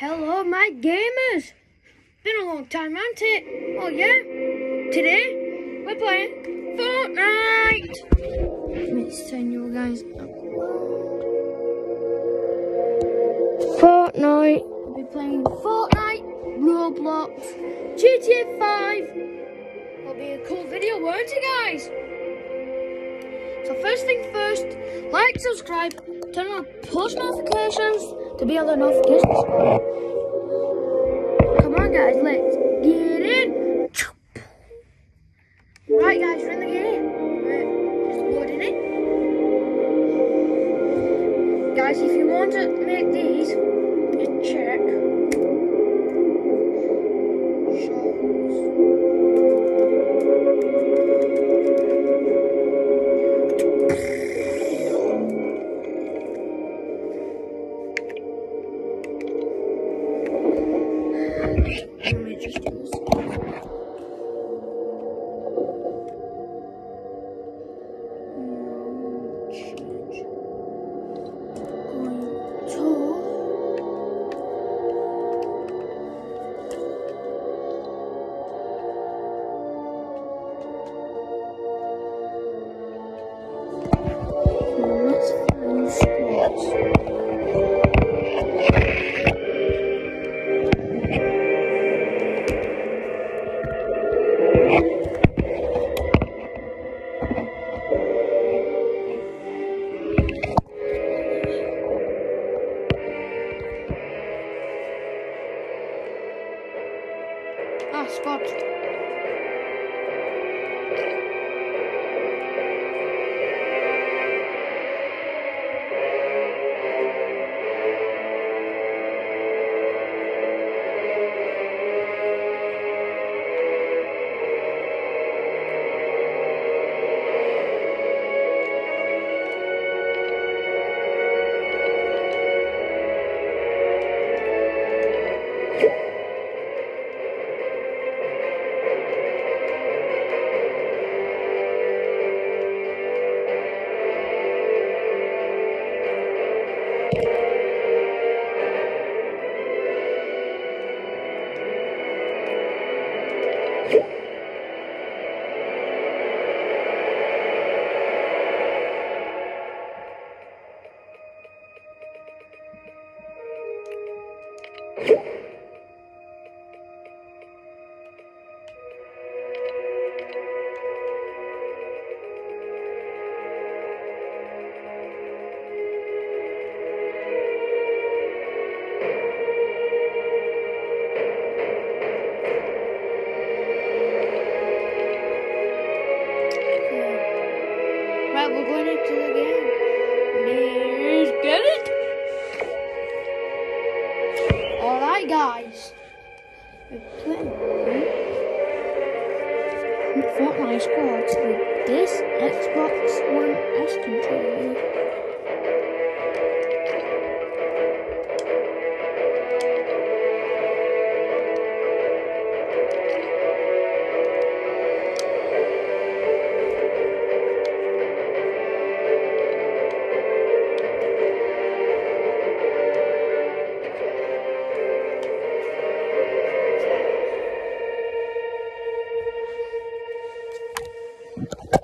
Hello, my gamers! Been a long time, hasn't it? Oh, yeah? Today, we're playing Fortnite! Let's turn you guys up. Fortnite. We'll be playing Fortnite, Roblox, GTA 5. It'll be a cool video, won't it, guys? So first thing first, like, subscribe, turn on post notifications to be on the notifications. Come on, guys, let's get in. Right, guys, we're in the game. Right, it. Guys, if you want to make these, Fortnite squads with this Xbox One S controller. Silly me.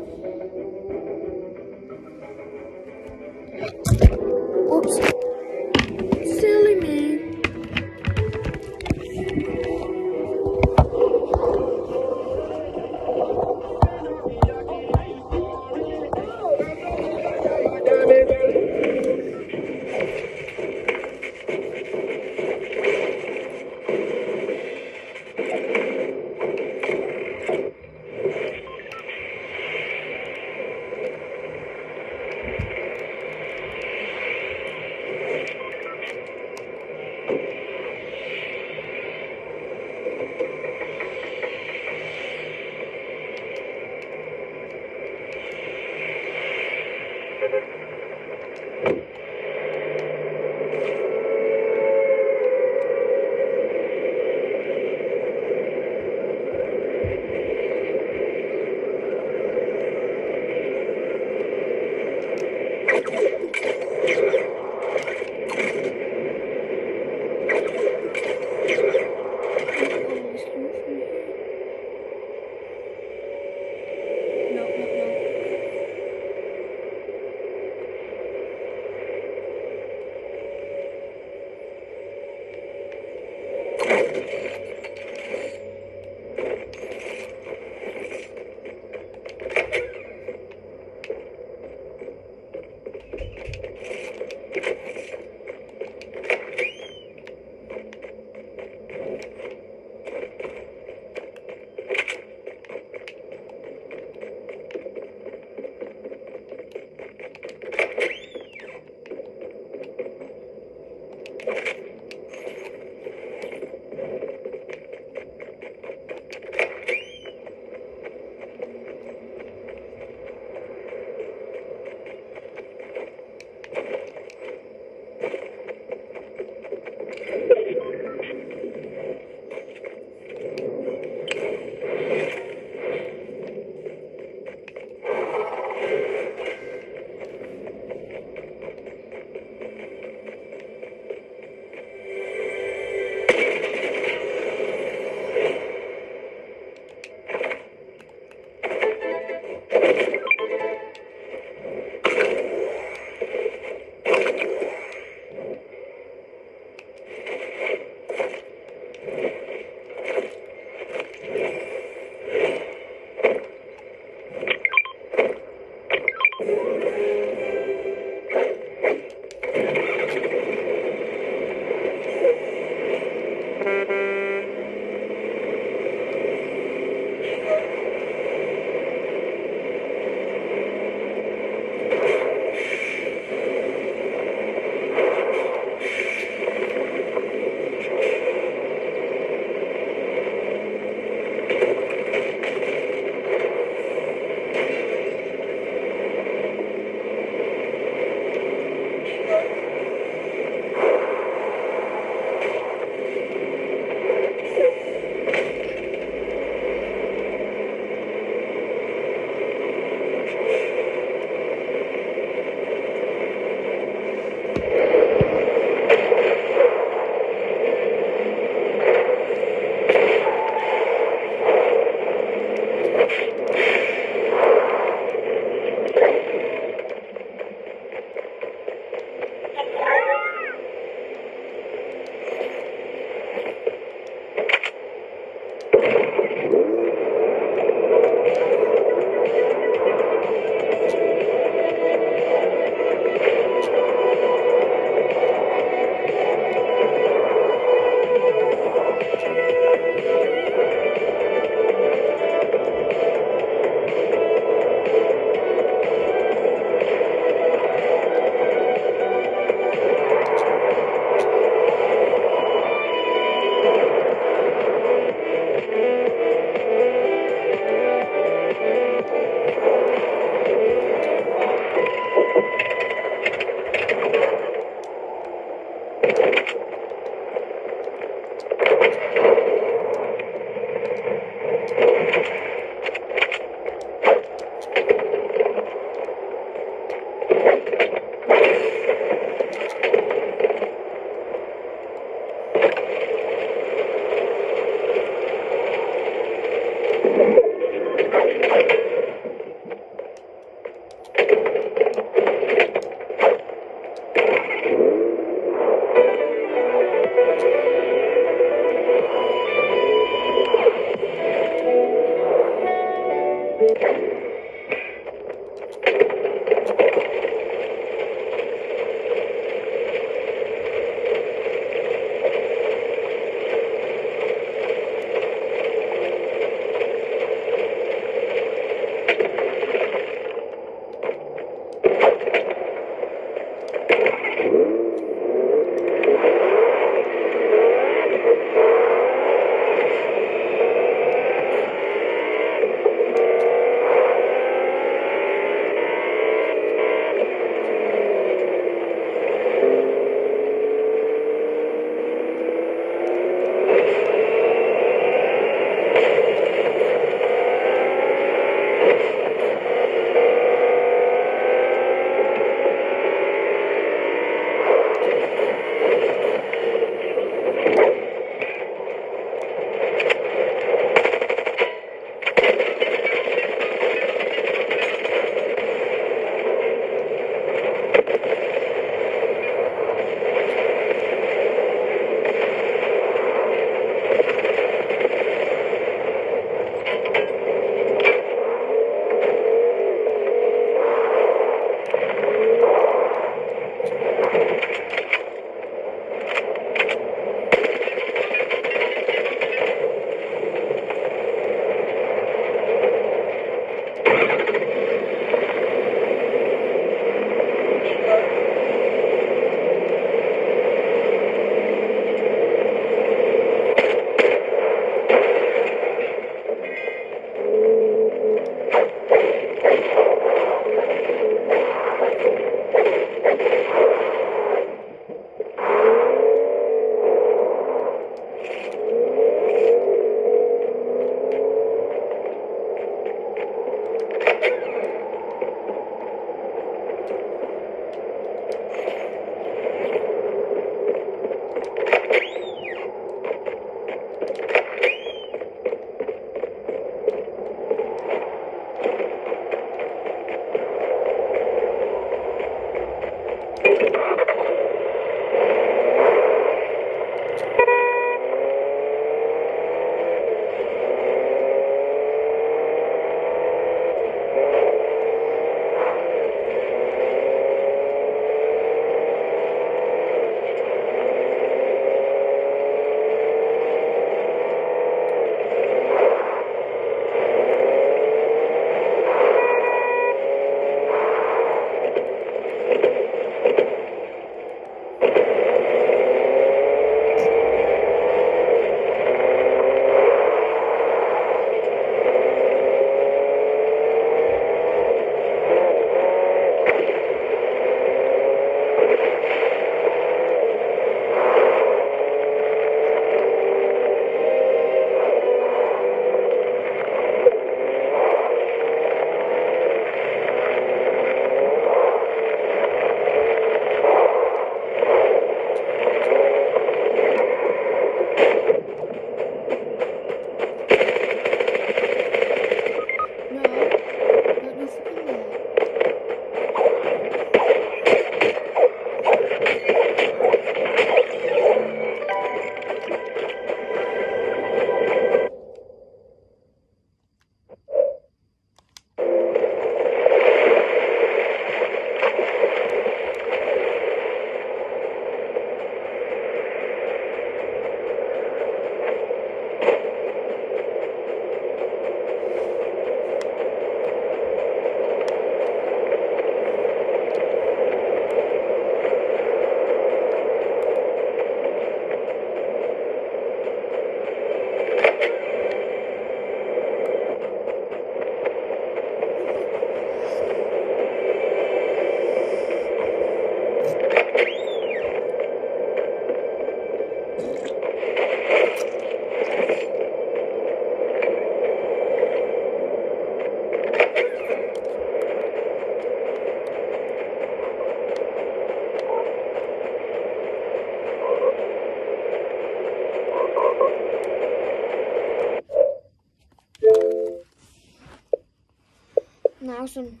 Now some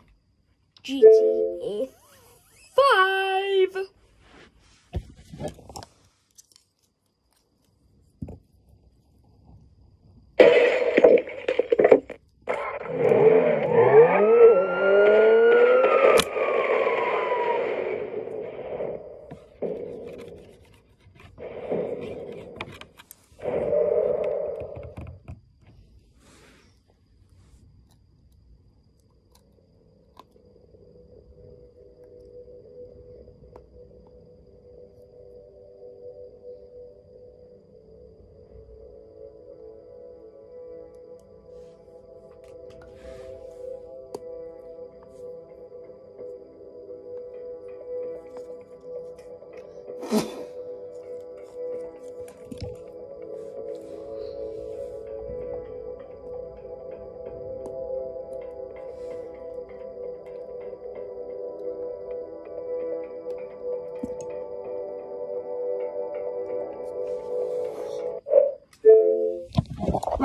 GTA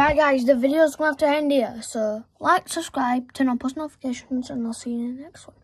Right guys, the video's to have to end here. So like, subscribe, turn on post notifications and I'll see you in the next one.